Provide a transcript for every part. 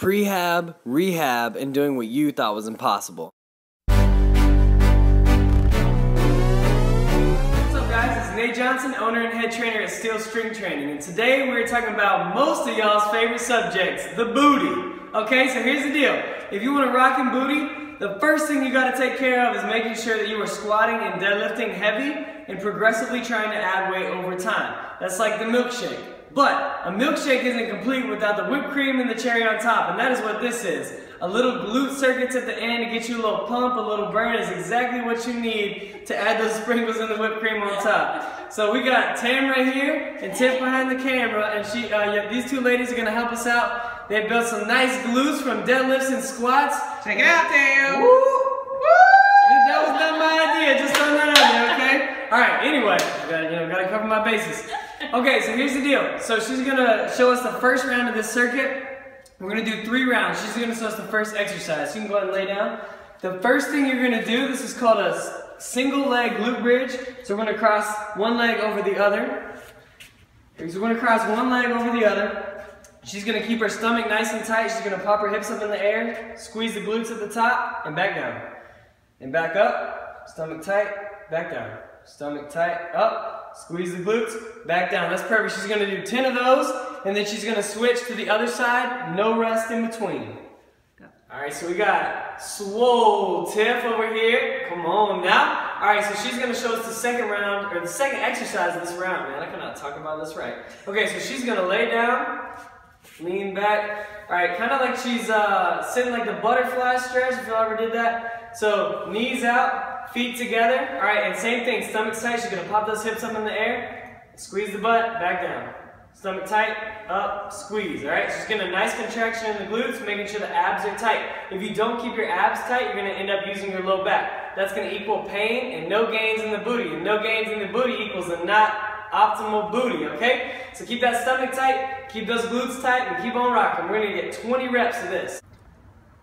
prehab, rehab, and doing what you thought was impossible. What's up guys, it's Nate Johnson, owner and head trainer at Steel Strength Training, and today we're talking about most of y'all's favorite subjects, the booty. Okay, so here's the deal. If you want a rocking booty, the first thing you gotta take care of is making sure that you are squatting and deadlifting heavy and progressively trying to add weight over time. That's like the milkshake. But a milkshake isn't complete without the whipped cream and the cherry on top, and that is what this is. A little glute circuits at the end to get you a little pump, a little burn is exactly what you need to add those sprinkles and the whipped cream on top. So we got Tam right here and Tiff behind the camera, and she, uh, yeah, these two ladies are gonna help us out. They built some nice glutes from deadlifts and squats. Check it out, Tam. Woo! Woo! That was not my idea. Just throwing that out there, okay? All right. Anyway, gotta, you know, gotta cover my bases. Okay, so here's the deal. So she's gonna show us the first round of this circuit. We're gonna do three rounds. She's gonna show us the first exercise. You can go ahead and lay down. The first thing you're gonna do, this is called a single leg glute bridge. So we're gonna cross one leg over the other. So we're gonna cross one leg over the other. She's gonna keep her stomach nice and tight. She's gonna pop her hips up in the air, squeeze the glutes at the top, and back down. And back up, stomach tight, back down. Stomach tight, up, squeeze the glutes, back down. That's perfect. She's gonna do 10 of those, and then she's gonna switch to the other side, no rest in between. All right, so we got Swole Tiff over here. Come on now. All right, so she's gonna show us the second round, or the second exercise of this round, man. I cannot talk about this right. Okay, so she's gonna lay down, lean back. All right, kind of like she's uh, sitting like the butterfly stretch, if y'all ever did that. So knees out, feet together. All right, and same thing, stomach tight. She's gonna pop those hips up in the air, squeeze the butt, back down. Stomach tight, up, squeeze, all right? She's getting a nice contraction in the glutes, making sure the abs are tight. If you don't keep your abs tight, you're gonna end up using your low back. That's gonna equal pain and no gains in the booty. And no gains in the booty equals a not optimal booty, okay? So keep that stomach tight, keep those glutes tight, and keep on rocking. We're gonna get 20 reps of this.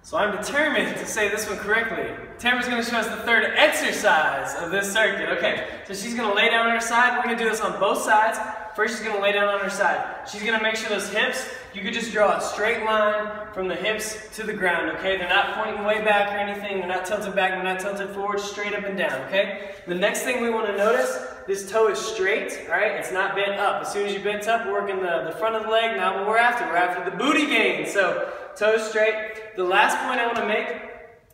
So I'm determined to say this one correctly. Tamara's gonna show us the third exercise of this circuit. Okay, so she's gonna lay down on her side. We're gonna do this on both sides. First, she's gonna lay down on her side. She's gonna make sure those hips, you could just draw a straight line from the hips to the ground, okay? They're not pointing way back or anything. They're not tilted back, they're not tilted forward, straight up and down, okay? The next thing we wanna notice, this toe is straight, all right? It's not bent up. As soon as you bent up, we're working the, the front of the leg. Now what we're after, we're after the booty gain. So toes straight. The last point I wanna make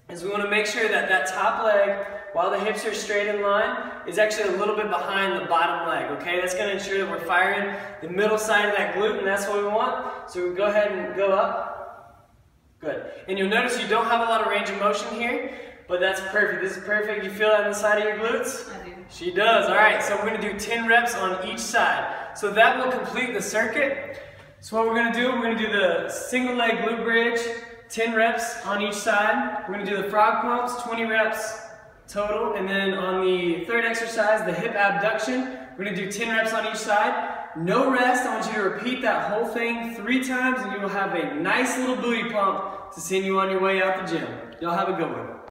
is we wanna make sure that that top leg, while the hips are straight in line, is actually a little bit behind the bottom leg, okay? That's gonna ensure that we're firing the middle side of that glute, and that's what we want. So we go ahead and go up. Good. And you'll notice you don't have a lot of range of motion here, but that's perfect. This is perfect. You feel that on the side of your glutes? I do. She does. All right, so we're gonna do 10 reps on each side. So that will complete the circuit. So what we're gonna do, we're gonna do the single leg glute bridge, 10 reps on each side. We're gonna do the frog pumps, 20 reps total. And then on the third exercise, the hip abduction, we're gonna do 10 reps on each side. No rest, I want you to repeat that whole thing three times and you will have a nice little booty pump to send you on your way out the gym. Y'all have a good one.